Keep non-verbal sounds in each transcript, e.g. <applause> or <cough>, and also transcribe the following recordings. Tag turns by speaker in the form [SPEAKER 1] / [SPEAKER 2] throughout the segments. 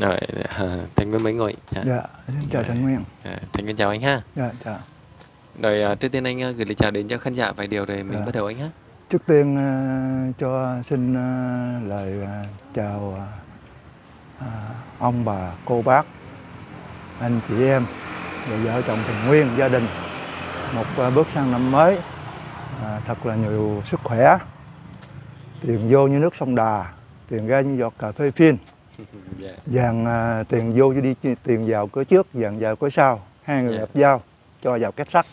[SPEAKER 1] Rồi, à, <laughs> Thành Nguyên mấy ngồi. Dạ.
[SPEAKER 2] Dạ, xin chào
[SPEAKER 1] Rồi.
[SPEAKER 2] Thành Nguyên.
[SPEAKER 1] À, Nguyên chào anh ha.
[SPEAKER 2] Dạ, chào.
[SPEAKER 1] Rồi à, trước tiên anh à, gửi lời chào đến cho khán giả vài điều rồi mình
[SPEAKER 2] Dạ.
[SPEAKER 1] bắt đầu anh ha.
[SPEAKER 2] Trước tiên ờ, cho xin lời chào à, ông bà, cô bác, anh chị em, và vợ chồng Thành Nguyên, gia đình. Một bước sang năm mới à, thật là nhiều sức khỏe. Tiền vô như nước sông Đà, tiền ra như giọt cà phê phin. <laughs>
[SPEAKER 1] Dạ.
[SPEAKER 2] Vàng à, tiền vô chứ đi tiền vào cửa trước, vàng vào cửa sau. Hai người
[SPEAKER 1] Dạ.
[SPEAKER 2] gặp dao, cho vào két sắt.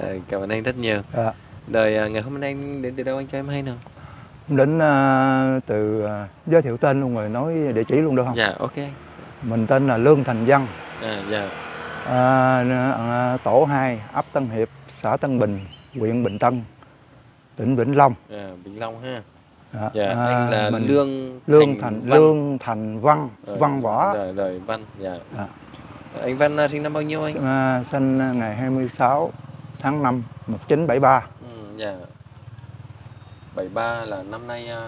[SPEAKER 1] À, <laughs> cảm ơn anh rất nhiều.
[SPEAKER 2] Dạ.
[SPEAKER 1] Rồi à, ngày hôm nay anh đến từ đâu anh cho em hay nào?
[SPEAKER 2] đến à, từ à, giới thiệu tên luôn rồi nói địa chỉ luôn được không?
[SPEAKER 1] Dạ, ok anh.
[SPEAKER 2] Mình tên là Lương Thành Văn,
[SPEAKER 1] À, dạ.
[SPEAKER 2] à, tổ 2, ấp Tân Hiệp, xã Tân Bình, huyện Bình Tân, tỉnh Vĩnh Long.
[SPEAKER 1] À, Bình Long ha.
[SPEAKER 2] Dạ,
[SPEAKER 1] Dạ,
[SPEAKER 2] à,
[SPEAKER 1] anh là
[SPEAKER 2] mình-
[SPEAKER 1] Lương
[SPEAKER 2] Lương Thành,
[SPEAKER 1] Văn.
[SPEAKER 2] Lương Thành Văn,
[SPEAKER 1] Rồi,
[SPEAKER 2] Văn Võ,
[SPEAKER 1] Rồi, rồi Văn, dạ.
[SPEAKER 2] Dạ.
[SPEAKER 1] Anh Văn à, sinh năm bao nhiêu anh?
[SPEAKER 2] à, sinh ngày 26 tháng 5 1973,
[SPEAKER 1] Ừ, dạ. 73 là năm nay à,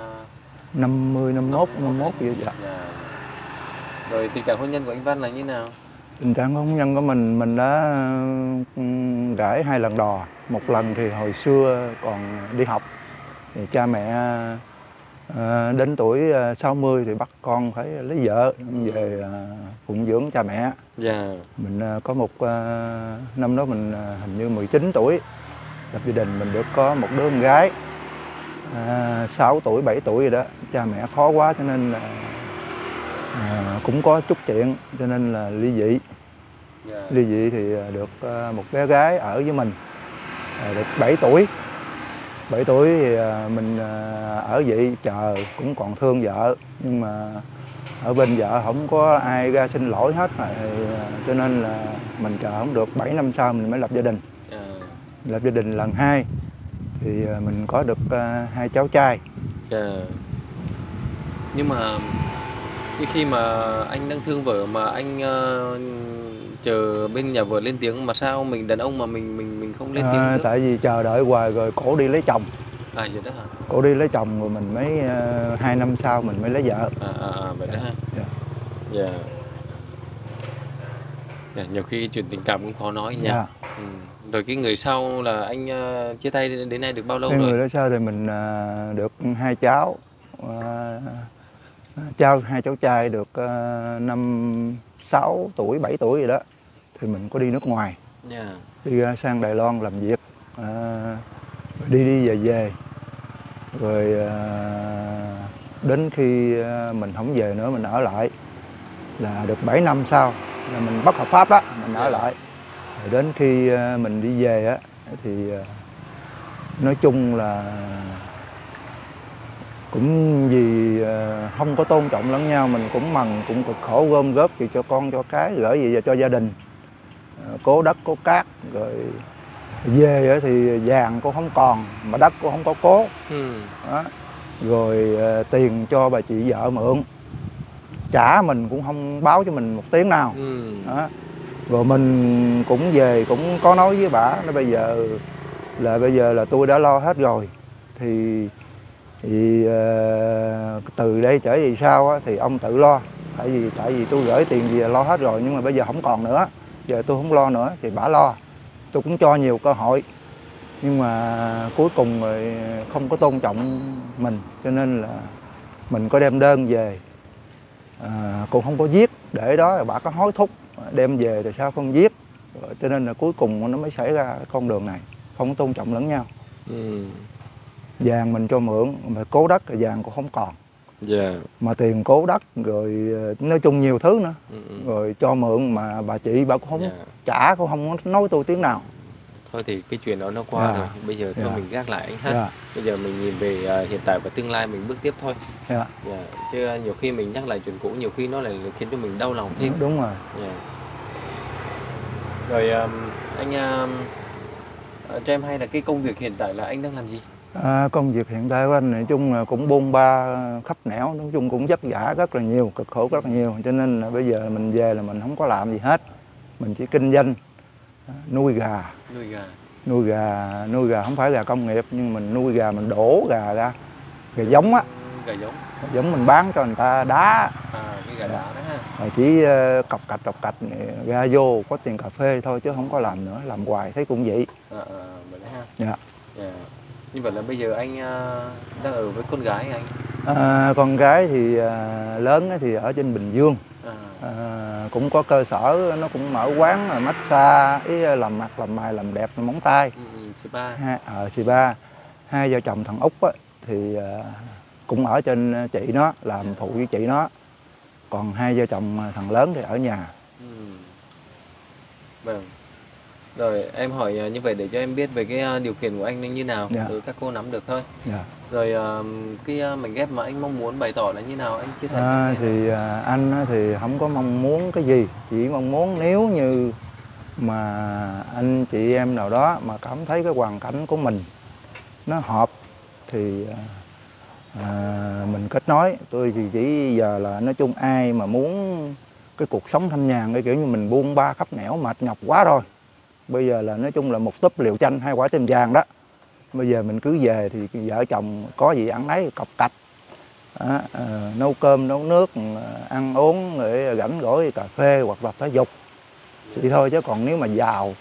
[SPEAKER 2] 50, 51, 51 gì vậy.
[SPEAKER 1] Dạ. Rồi tình trạng hôn nhân của anh Văn là như nào?
[SPEAKER 2] Tình trạng hôn nhân của mình mình đã ừ, gãi hai lần đò một lần thì hồi xưa còn đi học thì cha mẹ ờ, đến tuổi ờ, 60 thì bắt con phải lấy vợ về ờ, phụng dưỡng cha mẹ
[SPEAKER 1] Dạ.
[SPEAKER 2] mình có một năm đó mình hình như 19 tuổi lập gia đình mình được có một đứa con gái à, 6 tuổi 7 tuổi rồi đó cha mẹ khó quá cho nên là à, cũng có chút chuyện cho nên là ly dị
[SPEAKER 1] Dạ.
[SPEAKER 2] ly dị thì à, được à, một bé gái ở với mình à, được 7 tuổi 7 tuổi thì à, mình à, ở vậy chờ cũng còn thương vợ nhưng mà ở bên vợ không có ai ra xin lỗi hết rồi à, cho nên là mình chờ không được 7 năm sau mình mới lập gia đình.
[SPEAKER 1] À,
[SPEAKER 2] lập gia đình lần hai thì à, mình có được hai cháu trai.
[SPEAKER 1] Dạ. Nhưng mà khi mà anh đang thương vợ mà anh ờ, chờ bên nhà vợ lên tiếng mà sao mình đàn ông mà mình mình mình không lên tiếng
[SPEAKER 2] à,
[SPEAKER 1] nữa?
[SPEAKER 2] tại vì chờ đợi hoài rồi cổ đi lấy chồng
[SPEAKER 1] À vậy đó hả?
[SPEAKER 2] cổ đi lấy chồng rồi mình mới à, hai năm sau mình mới lấy vợ
[SPEAKER 1] À, à, à vậy đó hả?
[SPEAKER 2] Dạ.
[SPEAKER 1] Dạ. Dạ, nhiều khi chuyện tình cảm cũng khó nói nha.
[SPEAKER 2] Dạ.
[SPEAKER 1] Ừ. Rồi cái người sau là anh ờ, chia tay đến nay được bao lâu
[SPEAKER 2] cái
[SPEAKER 1] rồi?
[SPEAKER 2] người đó sau thì mình à, được hai cháu à, trao hai cháu trai được à, năm sáu tuổi 7 tuổi gì đó thì mình có đi nước ngoài
[SPEAKER 1] Dạ.
[SPEAKER 2] đi ra sang Đài Loan làm việc à, đi đi về về rồi à, đến khi à, mình không về nữa mình ở lại là được 7 năm sau là mình bất hợp pháp đó mình ở
[SPEAKER 1] Dạ.
[SPEAKER 2] lại rồi đến khi à, mình đi về á thì à, nói chung là cũng vì à, không có tôn trọng lẫn nhau mình cũng mần cũng cực khổ gom góp gì cho con cho cái gửi về cho gia đình cố đất cố cát rồi về á thì vàng cũng không còn mà đất cũng không có cố
[SPEAKER 1] Ừ.
[SPEAKER 2] đó. rồi ờ, tiền cho bà chị vợ mượn trả mình cũng không báo cho mình một tiếng nào
[SPEAKER 1] Ừ.
[SPEAKER 2] đó. rồi mình cũng về cũng có nói với bà nó bây giờ là bây giờ là tôi đã lo hết rồi thì thì ờ, từ đây trở về sau á, thì ông tự lo tại vì tại vì tôi gửi tiền về lo hết rồi nhưng mà bây giờ không còn nữa giờ tôi không lo nữa thì bà lo. Tôi cũng cho nhiều cơ hội nhưng mà cuối cùng rồi không có tôn trọng mình cho nên là mình có đem đơn về. À, cũng không có viết để đó là bà có hối thúc đem về thì sao không viết Rồi, cho nên là cuối cùng nó mới xảy ra con đường này không có tôn trọng lẫn nhau.
[SPEAKER 1] Ừ.
[SPEAKER 2] vàng mình cho mượn mà cố đất là vàng cũng không còn
[SPEAKER 1] Dạ.
[SPEAKER 2] mà tiền cố đất rồi ờ, nói chung nhiều thứ nữa
[SPEAKER 1] Ừ. ừ.
[SPEAKER 2] rồi cho mượn mà bà chị bà cũng không
[SPEAKER 1] Dạ.
[SPEAKER 2] trả cũng không nói tôi tiếng nào
[SPEAKER 1] Thôi thì cái chuyện đó nó qua
[SPEAKER 2] Dạ.
[SPEAKER 1] rồi. Bây giờ thôi
[SPEAKER 2] Dạ.
[SPEAKER 1] mình gác lại anh ha.
[SPEAKER 2] dạ
[SPEAKER 1] Bây giờ mình nhìn về à, hiện tại và tương lai mình bước tiếp thôi.
[SPEAKER 2] dạ
[SPEAKER 1] Dạ. Chứ à, nhiều khi mình nhắc lại chuyện cũ nhiều khi nó lại khiến cho mình đau lòng thêm.
[SPEAKER 2] đúng rồi
[SPEAKER 1] Dạ. Rồi um, anh um, ờ, cho em hay là cái công việc hiện tại là anh đang làm gì?
[SPEAKER 2] À, công việc hiện tại của anh nói chung là cũng bôn ba khắp nẻo nói chung cũng vất vả rất là nhiều cực khổ rất là nhiều. Cho nên là bây giờ mình về là mình không có làm gì hết. Mình chỉ kinh doanh à, nuôi gà.
[SPEAKER 1] Nuôi gà.
[SPEAKER 2] nuôi gà nuôi gà không phải gà công nghiệp nhưng mình nuôi gà mình đổ gà ra. Gà giống á.
[SPEAKER 1] Gà giống.
[SPEAKER 2] Giống mình bán cho người ta đá.
[SPEAKER 1] À cái gà đá đó ha.
[SPEAKER 2] Rồi chỉ ờ, cọc cạch cọc cạch ra vô có tiền cà phê thôi chứ không có làm nữa làm hoài thấy cũng vậy.
[SPEAKER 1] À, à, đó ha.
[SPEAKER 2] Dạ.
[SPEAKER 1] Dạ. Như vậy là bây giờ anh à, đang ở với con gái anh?
[SPEAKER 2] À, con gái thì à, lớn thì ở trên Bình Dương.
[SPEAKER 1] À,
[SPEAKER 2] à, cũng có cơ sở nó cũng mở quán là massage ý là làm mặt làm mày làm đẹp làm móng tay.
[SPEAKER 1] Ừ, ừ, spa.
[SPEAKER 2] Ha, ở chị ba hai vợ chồng thằng út á, thì à, cũng ở trên chị nó làm phụ với chị nó. Còn hai vợ chồng thằng lớn thì ở nhà.
[SPEAKER 1] Ừ. vâng rồi em hỏi à, như vậy để cho em biết về cái à, điều kiện của anh như nào
[SPEAKER 2] Dạ.
[SPEAKER 1] rồi các cô nắm được thôi
[SPEAKER 2] dạ.
[SPEAKER 1] rồi à, cái mảnh ghép mà anh mong muốn bày tỏ là như nào anh chia sẻ
[SPEAKER 2] à, thì à, anh thì không có mong muốn cái gì chỉ mong muốn nếu như mà anh chị em nào đó mà cảm thấy cái hoàn cảnh của mình nó hợp thì à, mình kết nối tôi thì chỉ giờ là nói chung ai mà muốn cái cuộc sống thanh nhàn cái kiểu như mình buông ba khắp nẻo mệt nhọc quá rồi bây giờ là nói chung là một túp liều chanh hai quả tim vàng đó bây giờ mình cứ về thì vợ chồng có gì ăn nấy cọc cạch đó, ờ, nấu cơm nấu nước ờ, ăn uống để rảnh rỗi cà phê hoặc là thể dục thì thôi chứ còn nếu mà giàu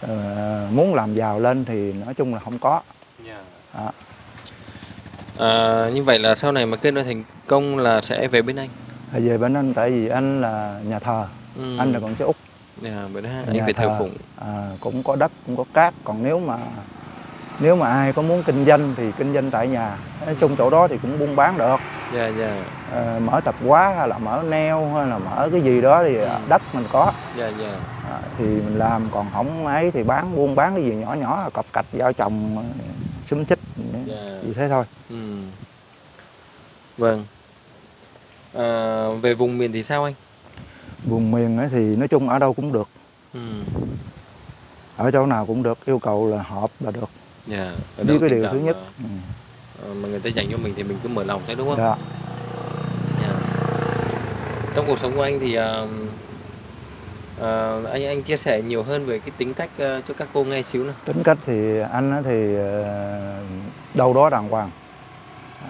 [SPEAKER 2] ờ, muốn làm giàu lên thì nói chung là không có
[SPEAKER 1] Dạ.
[SPEAKER 2] Đó.
[SPEAKER 1] À, như vậy là sau này mà kết nối thành công là sẽ về bên anh
[SPEAKER 2] về bên anh tại vì anh là nhà thờ
[SPEAKER 1] ừ.
[SPEAKER 2] anh là còn cháu út
[SPEAKER 1] dạ, vậy đó.
[SPEAKER 2] Nhà
[SPEAKER 1] anh phải thờ
[SPEAKER 2] thờ.
[SPEAKER 1] phụng.
[SPEAKER 2] À, cũng có đất cũng có cát còn nếu mà nếu mà ai có muốn kinh doanh thì kinh doanh tại nhà. Nói chung chỗ đó thì cũng buôn bán được.
[SPEAKER 1] Dạ dạ.
[SPEAKER 2] Ờ, mở tập quá hay là mở neo hay là mở cái gì đó thì
[SPEAKER 1] Ừ.
[SPEAKER 2] đất mình có.
[SPEAKER 1] Dạ dạ.
[SPEAKER 2] À, thì mình làm còn không ấy thì bán buôn bán cái gì nhỏ nhỏ cọc cạch vợ chồng ờ, xúm xích
[SPEAKER 1] dạ.
[SPEAKER 2] gì thế thôi.
[SPEAKER 1] Ừ. vâng. À, về vùng miền thì sao anh
[SPEAKER 2] vùng miền ấy thì nói chung ở đâu cũng được
[SPEAKER 1] ừ.
[SPEAKER 2] ở chỗ nào cũng được yêu cầu là hợp là được
[SPEAKER 1] dạ ở
[SPEAKER 2] với cái điều thứ nhất
[SPEAKER 1] mà,
[SPEAKER 2] ừ.
[SPEAKER 1] ờ, mà người ta dành cho mình thì mình cứ mở lòng thôi đúng không
[SPEAKER 2] dạ.
[SPEAKER 1] Dạ. trong cuộc sống của anh thì à, à, anh anh chia sẻ nhiều hơn về cái tính cách à, cho các cô nghe xíu nào
[SPEAKER 2] tính cách thì anh thì ờ, đâu đó đàng hoàng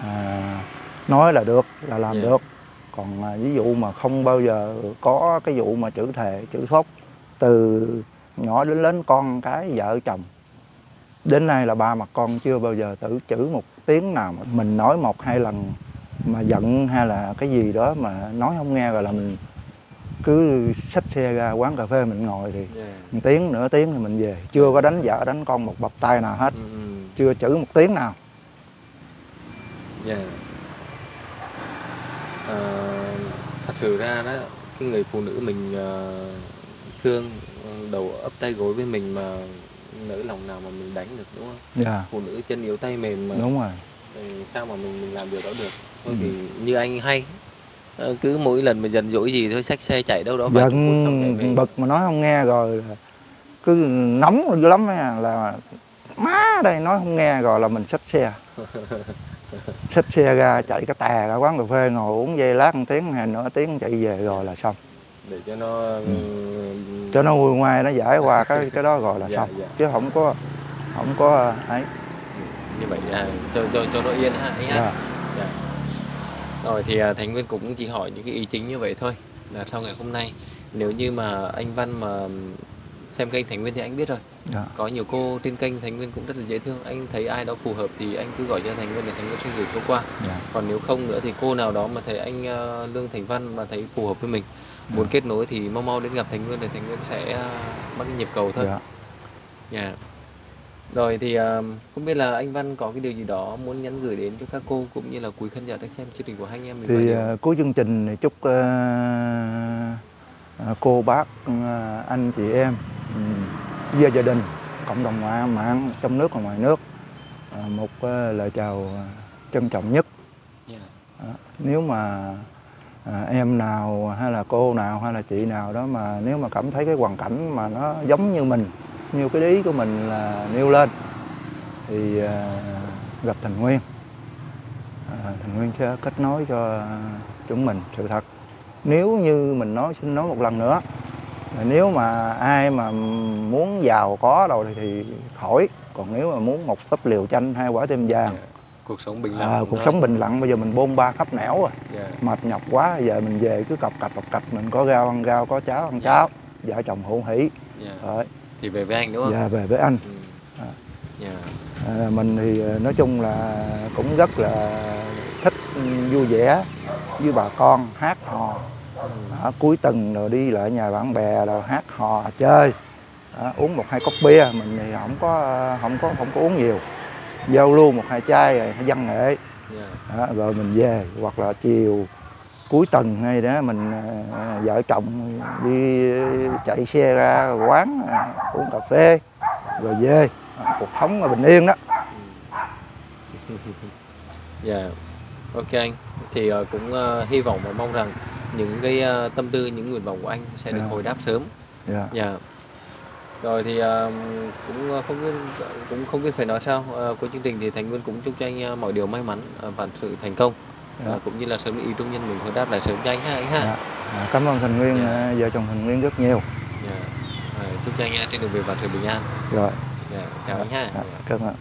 [SPEAKER 2] à, nói là được là làm
[SPEAKER 1] Dạ.
[SPEAKER 2] được còn à, ví dụ mà không bao giờ có cái vụ mà chữ thề chữ phốc từ nhỏ đến lớn con cái vợ chồng đến nay là ba mặt con chưa bao giờ tự chữ một tiếng nào mà mình nói một hai lần mà giận hay là cái gì đó mà nói không nghe rồi là mình cứ xách xe ra quán cà phê mình ngồi thì
[SPEAKER 1] dạ.
[SPEAKER 2] một tiếng nửa tiếng thì mình về chưa có đánh vợ đánh con một bập tay nào hết
[SPEAKER 1] ừ.
[SPEAKER 2] chưa chữ một tiếng nào
[SPEAKER 1] Dạ. Ờ, thật sự ra đó cái người phụ nữ mình ờ, thương ờ, đầu ấp tay gối với mình mà nỡ lòng nào mà mình đánh được đúng không?
[SPEAKER 2] dạ
[SPEAKER 1] Phụ nữ chân yếu tay mềm mà
[SPEAKER 2] đúng rồi
[SPEAKER 1] thì sao mà mình mình làm điều đó được? Thôi
[SPEAKER 2] Ừ.
[SPEAKER 1] thì như anh hay cứ mỗi lần mà giận dỗi gì thôi xách xe chạy đâu đó vài phút xong về.
[SPEAKER 2] bực mà nói không nghe rồi cứ nóng dữ lắm là má đây nói không nghe rồi là mình xách xe <laughs> xách xe ra chạy cái tè ra quán cà phê ngồi uống dây lát một tiếng hay nửa tiếng chạy về rồi là xong
[SPEAKER 1] để cho nó ừ,
[SPEAKER 2] cho nó nguôi ngoai nó giải qua cái cái đó rồi là
[SPEAKER 1] Dạ,
[SPEAKER 2] xong
[SPEAKER 1] dạ.
[SPEAKER 2] chứ không có không có ấy
[SPEAKER 1] như vậy à, cho cho cho nó yên ha anh ha.
[SPEAKER 2] dạ.
[SPEAKER 1] Dạ. Rồi thì à, Thành Nguyên cũng chỉ hỏi những cái ý chính như vậy thôi là sau ngày hôm nay nếu như mà anh Văn mà xem kênh Thành Nguyên thì anh biết rồi
[SPEAKER 2] Dạ.
[SPEAKER 1] có nhiều cô trên kênh Thành Nguyên cũng rất là dễ thương anh thấy ai đó phù hợp thì anh cứ gọi cho Thành Nguyên để Thành Nguyên sẽ gửi số qua
[SPEAKER 2] Dạ.
[SPEAKER 1] còn nếu không nữa thì cô nào đó mà thấy anh ờ, Lương Thành Văn mà thấy phù hợp với mình muốn
[SPEAKER 2] Dạ.
[SPEAKER 1] kết nối thì mau mau đến gặp Thành Nguyên để Thành Nguyên sẽ ờ, bắt cái nhịp cầu thôi
[SPEAKER 2] Dạ.
[SPEAKER 1] Dạ. Rồi thì ờ, không biết là anh Văn có cái điều gì đó muốn nhắn gửi đến cho các cô cũng như là quý khán giả đang xem chương trình của hai anh em mình
[SPEAKER 2] thì cuối chương trình thì chúc ờ, cô bác anh chị em với gia đình cộng đồng mạng, mạng trong nước và ngoài nước ờ, một ờ, lời chào ờ, trân trọng nhất. Nếu mà à, em nào hay là cô nào hay là chị nào đó mà nếu mà cảm thấy cái hoàn cảnh mà nó giống như mình như cái ý của mình là nêu lên thì à, gặp Thành Nguyên. À, Thành Nguyên sẽ kết nối cho chúng mình sự thật. Nếu như mình nói xin nói một lần nữa nếu mà ai mà muốn giàu có đâu thì, khỏi còn nếu mà muốn một túp liều chanh hai quả tim vàng
[SPEAKER 1] Dạ. cuộc sống bình lặng
[SPEAKER 2] à, cuộc
[SPEAKER 1] thôi.
[SPEAKER 2] sống bình lặng bây giờ mình bôn ba khắp nẻo rồi
[SPEAKER 1] Dạ.
[SPEAKER 2] mệt nhọc quá giờ mình về cứ cọc cạch cọc cạch mình có rau ăn rau có cháo ăn cháo vợ chồng hữu hỉ
[SPEAKER 1] Dạ.
[SPEAKER 2] rồi
[SPEAKER 1] thì về với anh đúng không
[SPEAKER 2] giờ về với anh
[SPEAKER 1] Ừ.
[SPEAKER 2] À.
[SPEAKER 1] Dạ.
[SPEAKER 2] à, mình thì à, nói chung là cũng rất là thích vui vẻ với bà con hát hò. Đó, cuối tuần rồi đi lại nhà bạn bè rồi hát hò chơi Đó, uống một hai cốc bia mình thì không có không có không có uống nhiều giao lưu một hai chai rồi văn nghệ
[SPEAKER 1] Dạ.
[SPEAKER 2] đó, rồi mình về hoặc là chiều cuối tuần hay đó mình à, vợ chồng đi chạy xe ra quán à, uống cà phê rồi về cuộc sống là bình yên đó <laughs>
[SPEAKER 1] Dạ. Ok anh. Thì ờ, cũng ờ, hy vọng và mong rằng những cái ờ, tâm tư, những nguyện vọng của anh sẽ được
[SPEAKER 2] Dạ.
[SPEAKER 1] hồi đáp sớm.
[SPEAKER 2] Dạ.
[SPEAKER 1] Dạ. Rồi thì ờ, cũng không biết cũng không biết phải nói sao. Ờ, cuối chương trình thì Thành Nguyên cũng chúc cho anh mọi điều may mắn và sự thành công.
[SPEAKER 2] Dạ.
[SPEAKER 1] Ờ, cũng như là sớm ý trung nhân mình hồi đáp lại sớm cho anh ha anh ha.
[SPEAKER 2] À, cảm ơn thành nguyên à, vợ chồng thành nguyên rất nhiều
[SPEAKER 1] Dạ. Ờ, chúc cho anh trên đường về vạn sự bình an.
[SPEAKER 2] rồi
[SPEAKER 1] Dạ. Chào anh ha.
[SPEAKER 2] dạ, cảm ơn.